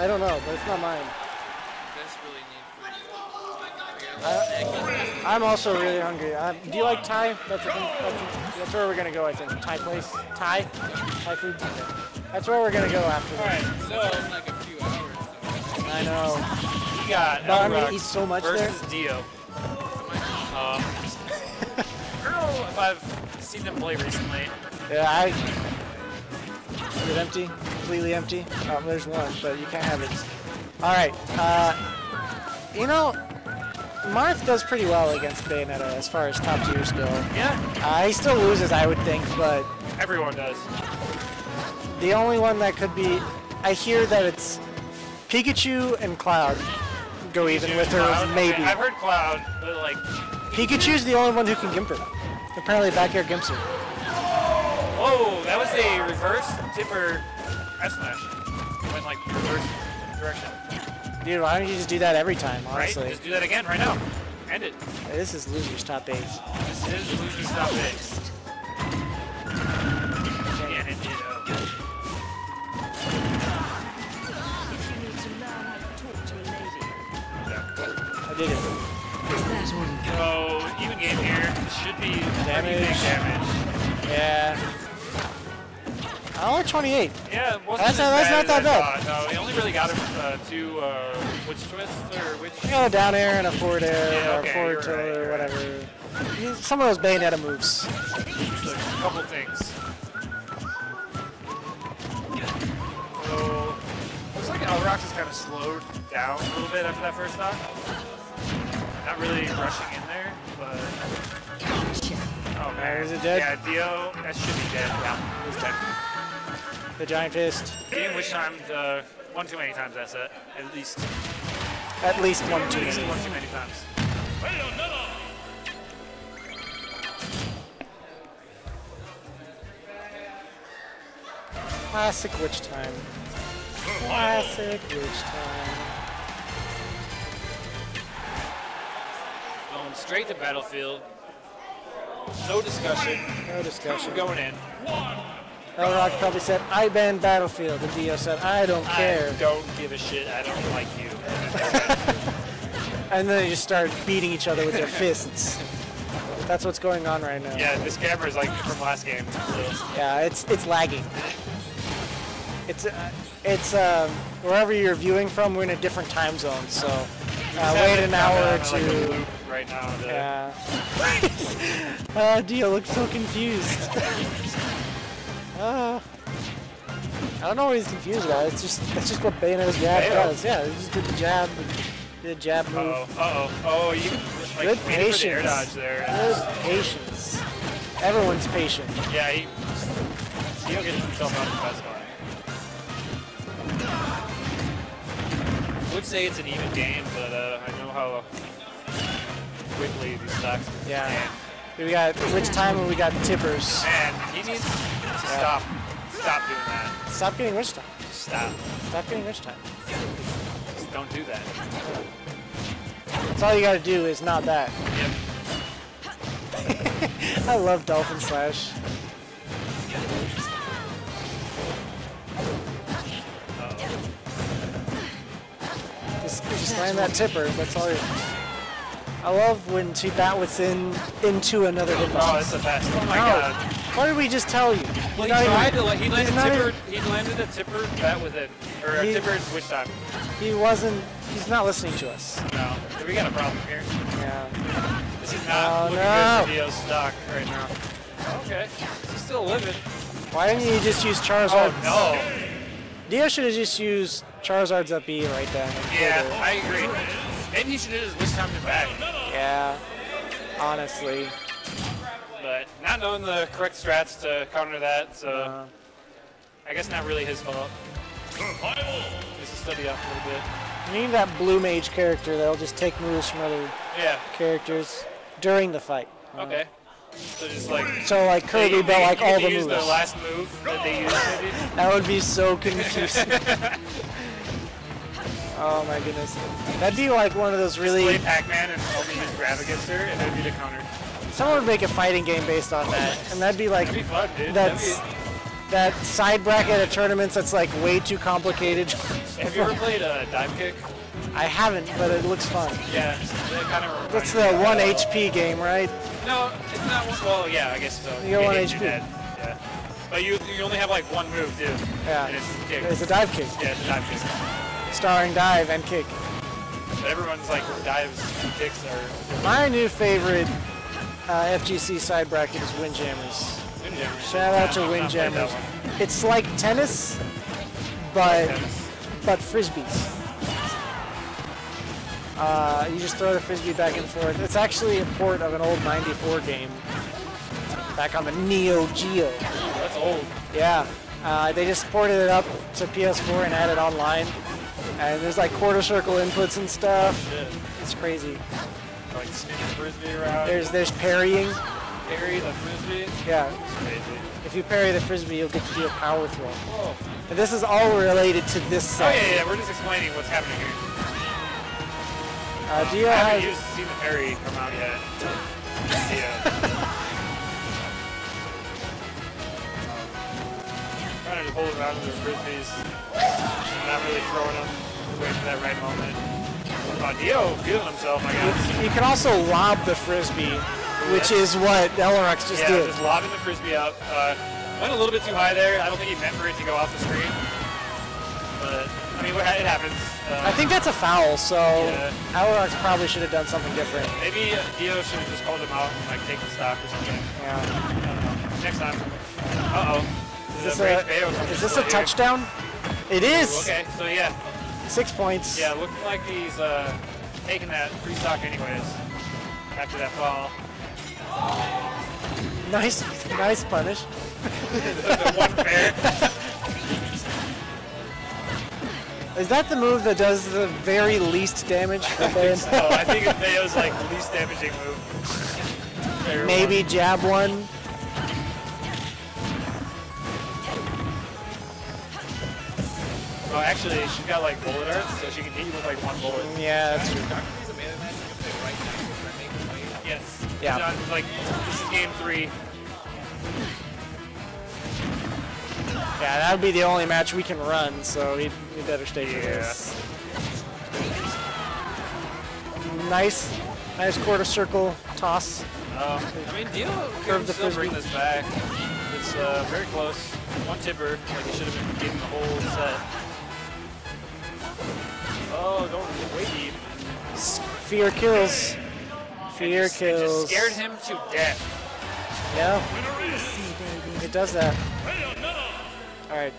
I don't know, but it's not mine. This really need food. I, I'm also really hungry. Um, do you like Thai? That's, a, that's, that's where we're gonna go, I think. Thai place. Thai. Thai food. That's where we're gonna go after. All right, So so like a few hours. I know. you got But I'm gonna eat so much there. versus Dio. Um, Earl, if I've seen them play recently. Yeah, I. Is it empty? Completely empty? Oh, there's one, but you can't have it. All right. Uh, you know, Marth does pretty well against Bayonetta as far as top tiers go. Yeah, Uh, he still loses, I would think, but everyone does. the only one that could be, I hear that it's Pikachu and Cloud go even with her, maybe. Okay, I've heard Cloud, but like, Pikachu's the only one who can gimp her. Apparently, back air gimps her. oh, that was a reverse tipper S smash. Went like reverse direction. Dude, why don't you just do that every time? honestly? Right? Just do that again right now. End it. this is losers top eight. This is losing stop it. Yeah, it did. If you need to learn how to talk to a lady. I did it. So even game here should be Damage. damage. Yeah. Oh, 28. Yeah, That's not- that's not that bad. thought. No, he only really got him uh, two uh, witch twists or which. You know, a down air and a forward air Yeah, or okay, a forward tilt right, or you're right. whatever. Some of those Bayonetta moves. Just a couple things. So looks like Elrox is kind of slowed down a little bit after that first stock. Not really rushing in there, but. Oh man, is it dead? Yeah, Dio, that should be dead. Yeah, it's dead. The giant fist. Game witch time uh, one too many times that set. At least, At least one, at least one too many times. Classic witch time. Classic witch time. Going straight to battlefield. No discussion. No discussion. Going in. Elrox probably said, I ban Battlefield. And Dio said, I don't care. I don't give a shit. I don't like you. And then they just start beating each other with their fists. That's what's going on right now. Yeah, this camera is like from last game. So. Yeah, it's it's lagging. It's uh, it's um, wherever you're viewing from, we're in a different time zone. So uh, wait an hour or Like two. loop right now. Yeah. uh, Dio looks so confused. Uh, I don't know what he's confused about. It's just it's just what Bayonetta's jab Bayo. does. Yeah, he just did the jab, did the jab move. Uh-oh. Uh-oh. Oh, you like, Good the air patience. dodge there. Good patience. Everyone's patient. Yeah, he, Dio gets himself out of the best one. Would say it's an even game, but uh, I know how quickly these stocks can Yeah. We got witch time we got tippers. And he needs stop. Stop doing that. Stop getting witch time. Stop. Stop getting witch time. Just don't do that. That's all you gotta do is not that. Yep. I love Dolphin Slash. Just, land that tipper, that's all you I love when she bat within into another Oh, hitbox. it's the best. Oh my No. god. What did we just tell you? Well, he tried to like he landed tipper. He landed a tipper bat with it, or a He- tipper switch time. He wasn't. He's not listening to us. No, we got a problem here. Yeah. This is not Oh, no. good Dio's stock right now. Okay, he's still living. Why didn't you just use Charizard? Oh no. Dio should have just used Charizard's up B right then. Yeah. I agree. Maybe he should have switched time to back, Yeah. Honestly. But not knowing the correct strats to counter that, so Uh, I guess not really his fault. Just to study up a little bit. you need that blue mage character that'll just take moves from other Yeah. characters during the fight. Okay. So just like So like Kirby, they, but they like all the moves. the last move that they use. That would be so confusing. oh my goodness. That'd be like one of those Play really. Pac-Man and only just grab against her, and that'd be the counter. Someone would make a fighting game based on that, and that'd be like That'd be fun, dude. that's That'd that side bracket of tournaments that's like way too complicated. Have you ever played uh, Dive Kick? I haven't, but it looks fun. Yeah, that kind of. That's the one HP game, right? No, it's not one. Well, yeah, I guess so. You got one HP. Yeah. But you you only have like one move too. Yeah. And it's kick. It's a dive kick, yeah, it's a dive kick. starring dive and kick. But everyone's like dives and kicks are My new favorite uh, FGC side bracket is Windjammers. Windjammers. Shout out to I've not played that Windjammers. It's like tennis, but but frisbees. Uh, you just throw the frisbee back and forth. It's actually a port of an old '94 game back on the Neo Geo. That's old. Yeah, uh, they just ported it up to PS4 and added online. And there's like quarter circle inputs and stuff. Shit. It's crazy. Like spin the frisbee around. There's there's parrying. parry the frisbee. Yeah, if you parry the frisbee, you'll get to do a power throw. Whoa. And this is all related to this Oh set. yeah, yeah. We're just explaining what's happening here. Uh, Dio I haven't has used, seen the parry come out yet. Yeah. Trying to hold around with the frisbees. Not really throwing them. Waiting for that right moment. Uh, Dio feeling himself, I guess. You can also lob the frisbee, which is what Elrox just yeah, did. just lobbing the frisbee out. Uh, went a little bit too high there. I don't think he meant for it to go off the screen. But, I mean, it happens. Uh, I think that's a foul, so Yeah. Probably should have done something different. maybe uh, Dio should have just called him out and like take the stock or something. Yeah. I don't know. Next time. Uh oh. Is this a, is this a touchdown? It is. Okay, so yeah, Six points. yeah, looking like he's uh, taking that free stock anyways. After that fall, Nice, nice punish. the one fair. Is that the move that does the very least damage? that they- so I think Theo's like the least damaging move. Maybe jab one. One. Oh, actually, she's got like bullet arts, so she can hit you with like one bullet. Yeah, that's true. He's a man match. Can play right now. We're trying to make him. Yes. Yeah. John, like this is game three. Yeah, that would be the only match we can run, so we we better stay for Yeah. this. Nice, nice quarter circle toss. Um, I mean, Dio Curve can the still bring this back. It's uh, very close. One tipper, like he should have been getting the whole set. Oh, don't get way deep. Fear kills. Fear just- kills. scared him to death. Yeah. It does that. All right.